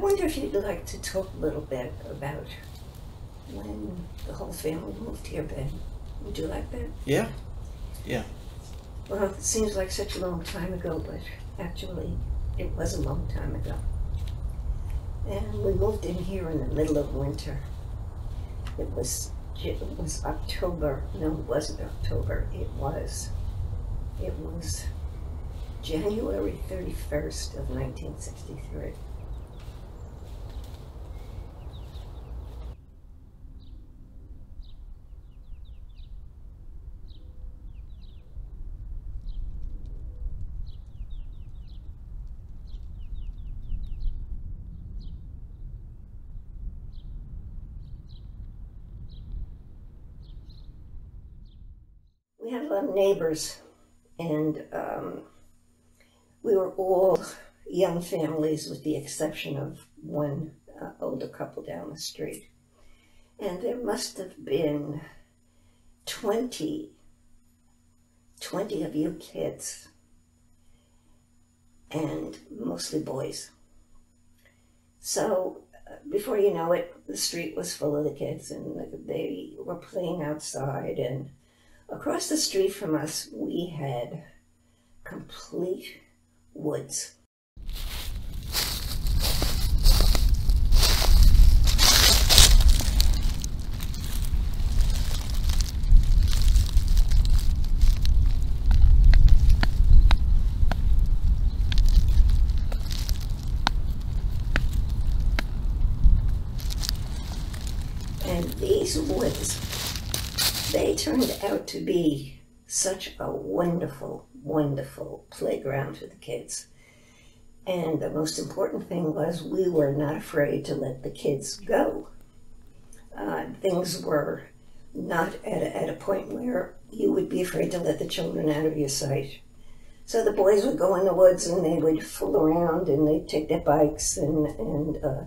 I wonder if you'd like to talk a little bit about when the whole family moved here, Ben. Would you like that? Yeah. Yeah. Well, it seems like such a long time ago, but actually, it was a long time ago. And we moved in here in the middle of winter. It was it was October. No, it wasn't October. It was. It was January 31st of 1963. We had a lot of neighbors, and um, we were all young families, with the exception of one uh, older couple down the street. And there must have been 20, 20 of you kids, and mostly boys. So uh, before you know it, the street was full of the kids, and they were playing outside and Across the street from us, we had complete woods. And these woods they turned out to be such a wonderful, wonderful playground for the kids. And the most important thing was we were not afraid to let the kids go. Uh, things were not at a, at a point where you would be afraid to let the children out of your sight. So the boys would go in the woods and they would fool around and they'd take their bikes and, and uh,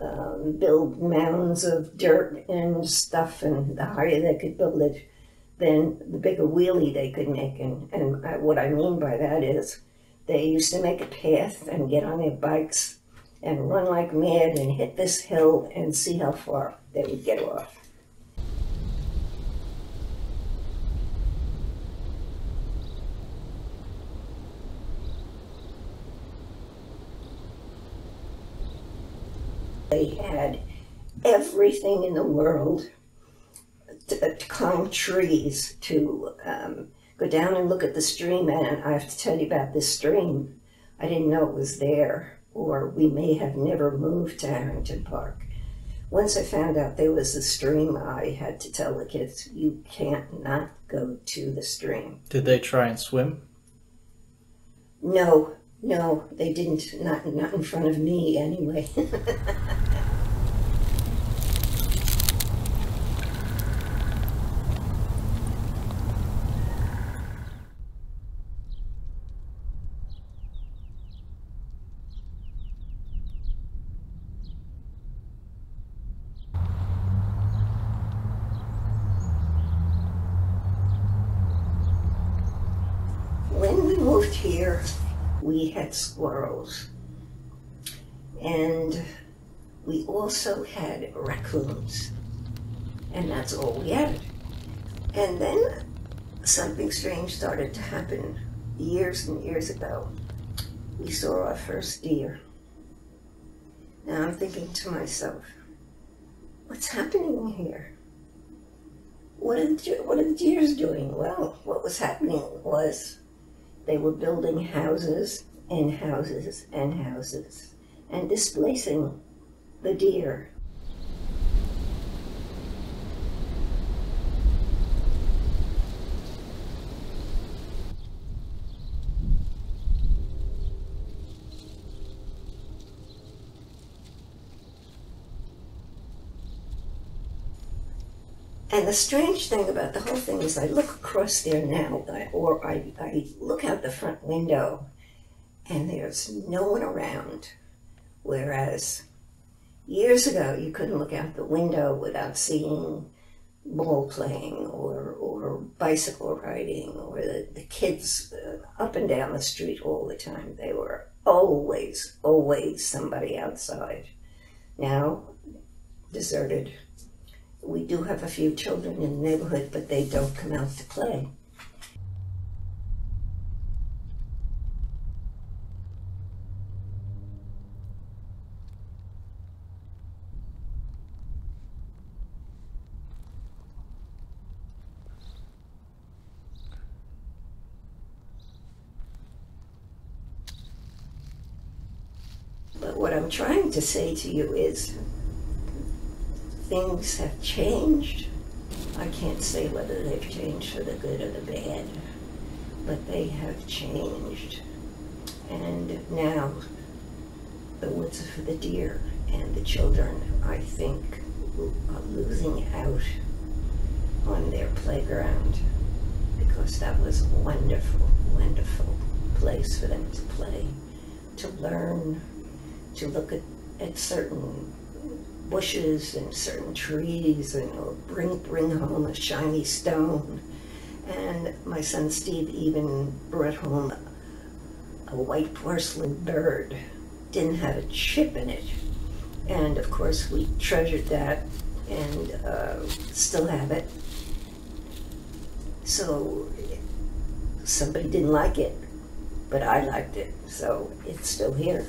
um, build mounds of dirt and stuff, and the higher they could build it, then the bigger wheelie they could make. And, and I, what I mean by that is they used to make a path and get on their bikes and run like mad and hit this hill and see how far they would get off. They had everything in the world to, to climb trees, to um, go down and look at the stream. And I have to tell you about this stream. I didn't know it was there, or we may have never moved to Harrington Park. Once I found out there was a stream, I had to tell the kids, you can't not go to the stream. Did they try and swim? No, no, they didn't. Not, not in front of me, anyway. when we moved here, we had squirrels. And we also had raccoons. And that's all we had. And then something strange started to happen years and years ago. We saw our first deer. Now I'm thinking to myself, what's happening here? What are, the, what are the deers doing? Well, what was happening was they were building houses and houses and houses and displacing the deer. And the strange thing about the whole thing is I look across there now, or I, I look out the front window, and there's no one around. Whereas years ago, you couldn't look out the window without seeing ball playing or, or bicycle riding or the, the kids uh, up and down the street all the time. They were always, always somebody outside. Now, deserted. We do have a few children in the neighborhood, but they don't come out to play. But what I'm trying to say to you is things have changed. I can't say whether they've changed for the good or the bad, but they have changed. And now the woods are for the deer, and the children, I think, are losing out on their playground because that was a wonderful, wonderful place for them to play, to learn, to look at, at certain bushes and certain trees and bring bring home a shiny stone. And my son Steve even brought home a white porcelain bird. Didn't have a chip in it. And of course we treasured that and uh, still have it. So somebody didn't like it, but I liked it, so it's still here.